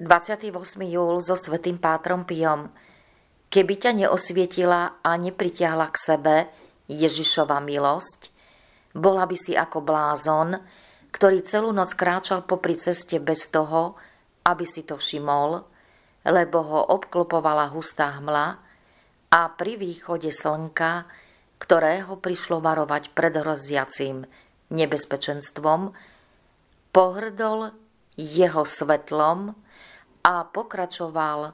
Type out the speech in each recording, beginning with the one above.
28. júl so svetým Pátrom Pijom. Keby ťa neosvietila a nepritiahla k sebe Ježišova milosť, bola by si ako blázon, ktorý celú noc kráčal popri ceste bez toho, aby si to všimol, lebo ho obklopovala hustá hmla a pri východe slnka, ktorého prišlo varovať pred hroziacím nebezpečenstvom, pohrdol jeho svetlom a pokračoval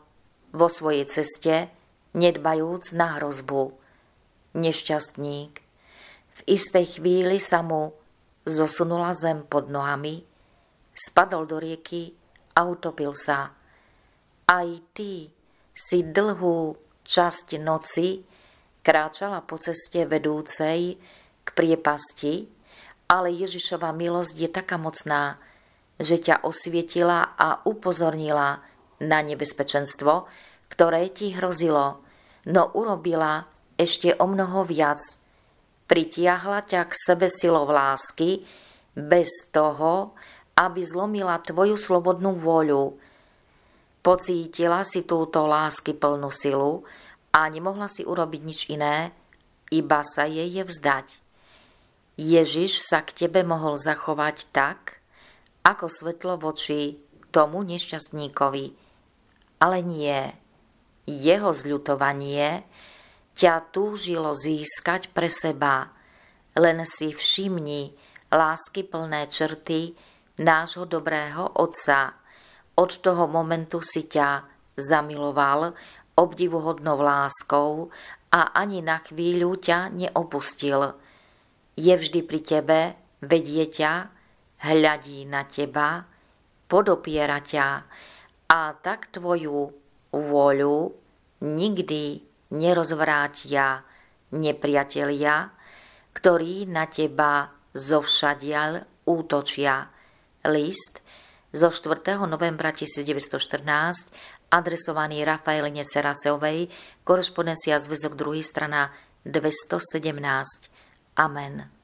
vo svojej ceste, nedbajúc na hrozbu. Nešťastník. V istej chvíli sa mu zosunula zem pod nohami, spadol do rieky a utopil sa. Aj ty si dlhú časť noci kráčala po ceste vedúcej k priepasti, ale Ježišova milosť je taká mocná, že ťa osvietila a upozornila na nebezpečenstvo, ktoré ti hrozilo, no urobila ešte o mnoho viac. Pritiahla ťa k sebe silou lásky, bez toho, aby zlomila tvoju slobodnú vôľu. Pocítila si túto lásky plnú silu a nemohla si urobiť nič iné, iba sa jej je vzdať. Ježiš sa k tebe mohol zachovať tak, ako svetlo voči tomu nešťastníkovi. Ale nie. Jeho zľutovanie ťa túžilo získať pre seba. Len si všimni lásky plné črty nášho dobrého Otca. Od toho momentu si ťa zamiloval obdivuhodnou láskou a ani na chvíľu ťa neopustil. Je vždy pri tebe, vedie ťa hľadí na teba, podopiera ťa a tak tvoju vôľu nikdy nerozvrátia nepriatelia, ktorí na teba zovšadial útočia. List zo 4. novembra 1914 adresovaný Rafaeline Ceraseovej, korešpondencia zväzok 2. strana 217. Amen.